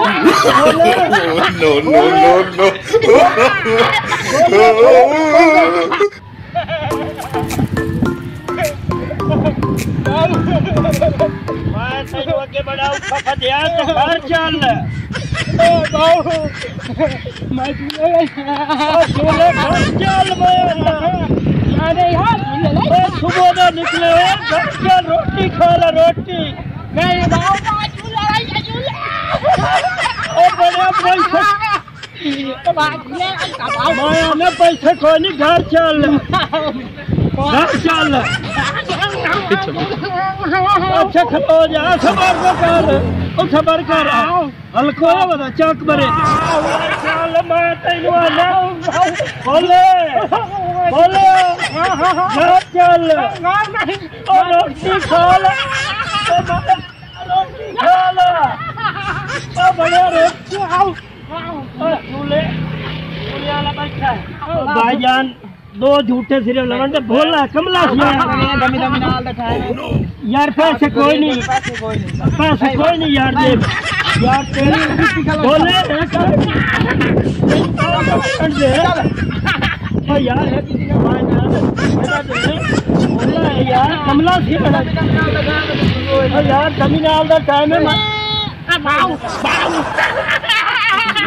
no, no, no, no. صبح نکلے روٹی کھا روٹی میں میں پیسے کو نہیں گھر چل گھر چل اچھا کھتو جا خبر کر او خبر کر ہلکو ودا چاک برے چل میں تینو انا بولے بولے گھر چل او روٹی کھال او روٹی کھال او بڑا بھائی جان دو جھوٹے سرے لون تے بھولا کملا سیا یار پیسے کوئی نہیں پیسے کوئی نہیں یار دے یار تیری بولے یار یار کملا سیا یار زمین آل دا ٹائم ہے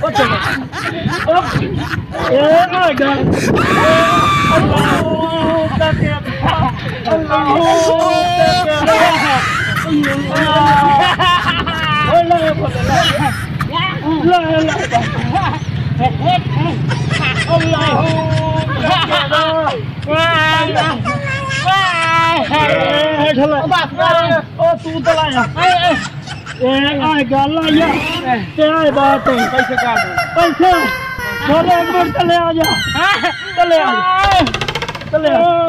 What the heck? Oh, yeah, my God. Allahu Akbar. Allahu Akbar. Allahu Akbar. Allahu Akbar ai gà la ya te ai ba te paisa ka paisa chole mar chale aa ja chale aa chale aa